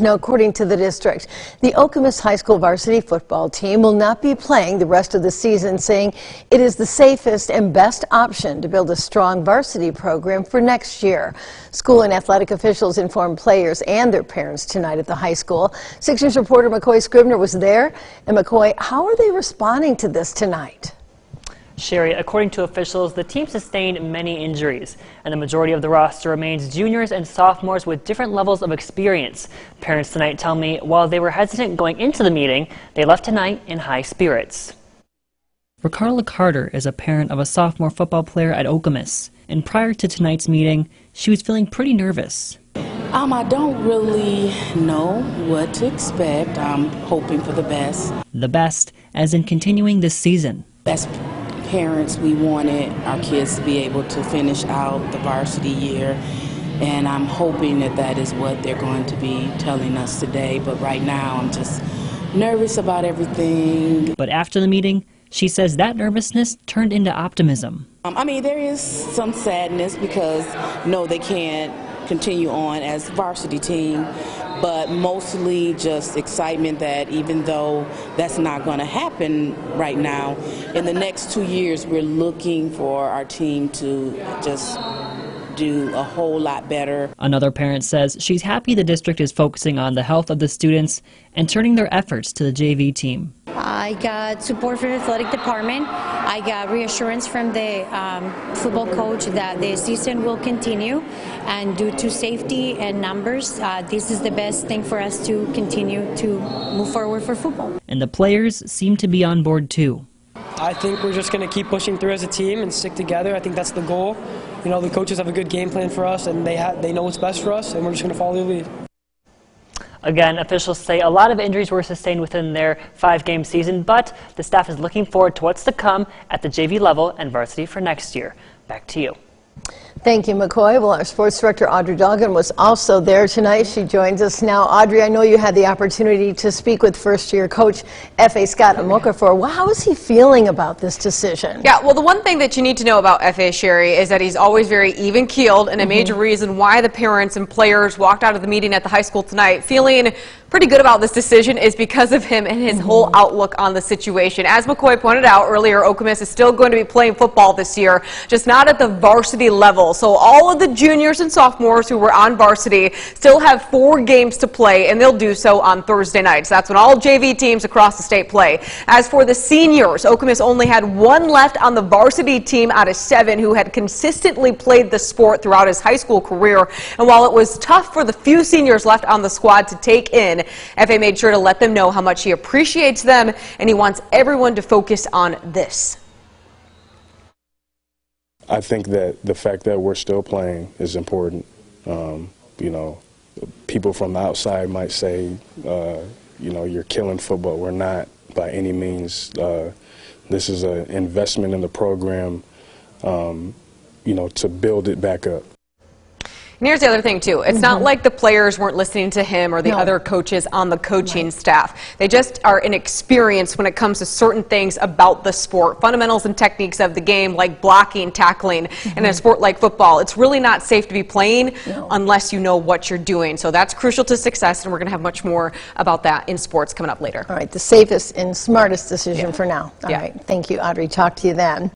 Now, according to the district, the Okemos High School varsity football team will not be playing the rest of the season, saying it is the safest and best option to build a strong varsity program for next year. School and athletic officials informed players and their parents tonight at the high school. Six News reporter McCoy Scribner was there. And McCoy, how are they responding to this tonight? Sherry, according to officials, the team sustained many injuries, and the majority of the roster remains juniors and sophomores with different levels of experience. Parents tonight tell me while they were hesitant going into the meeting, they left tonight in high spirits. Ricardo Carter is a parent of a sophomore football player at Okemos, and prior to tonight's meeting, she was feeling pretty nervous. Um, I don't really know what to expect. I'm hoping for the best. The best, as in continuing this season. Best parents, we wanted our kids to be able to finish out the varsity year. And I'm hoping that that is what they're going to be telling us today. But right now, I'm just nervous about everything. But after the meeting, she says that nervousness turned into optimism. Um, I mean, there is some sadness because no, they can't continue on as varsity team, but mostly just excitement that even though that's not going to happen right now, in the next two years we're looking for our team to just do a whole lot better. Another parent says she's happy the district is focusing on the health of the students and turning their efforts to the JV team. I got support from the athletic department. I got reassurance from the um, football coach that the season will continue, and due to safety and numbers, uh, this is the best thing for us to continue to move forward for football. And the players seem to be on board too. I think we're just going to keep pushing through as a team and stick together. I think that's the goal. You know, the coaches have a good game plan for us, and they ha- they know what's best for us, and we're just going to follow their lead. Again, officials say a lot of injuries were sustained within their five-game season, but the staff is looking forward to what's to come at the JV level and varsity for next year. Back to you. Thank you, McCoy. Well, our sports director, Audrey Duggan, was also there tonight. She joins us now. Audrey, I know you had the opportunity to speak with first-year coach F.A. Scott Amokafor. Well, how is he feeling about this decision? Yeah, well, the one thing that you need to know about F.A. Sherry is that he's always very even-keeled, and a mm -hmm. major reason why the parents and players walked out of the meeting at the high school tonight feeling pretty good about this decision is because of him and his mm -hmm. whole outlook on the situation. As McCoy pointed out earlier, Okemos is still going to be playing football this year, just not at the varsity level. So all of the juniors and sophomores who were on varsity still have four games to play, and they'll do so on Thursday nights. That's when all JV teams across the state play. As for the seniors, Okemos only had one left on the varsity team out of seven who had consistently played the sport throughout his high school career. And while it was tough for the few seniors left on the squad to take in, FA made sure to let them know how much he appreciates them and he wants everyone to focus on this. I think that the fact that we're still playing is important. Um, you know, people from the outside might say, uh, you know, you're killing football. We're not by any means. Uh, this is an investment in the program, um, you know, to build it back up. And here's the other thing, too. It's mm -hmm. not mm-hmm. like the players weren't listening to him or the no. other coaches on the coaching right. staff. They just are inexperienced when it comes to certain things about the sport, fundamentals and techniques of the game, like blocking, tackling, mm -hmm. and in a sport like football. It's really not safe to be playing no. unless you know what you're doing. So that's crucial to success, and we're going to have much more about that in sports coming up later. All right, the safest and smartest decision yeah. for now. All yeah. right, thank you, Audrey. Talk to you then.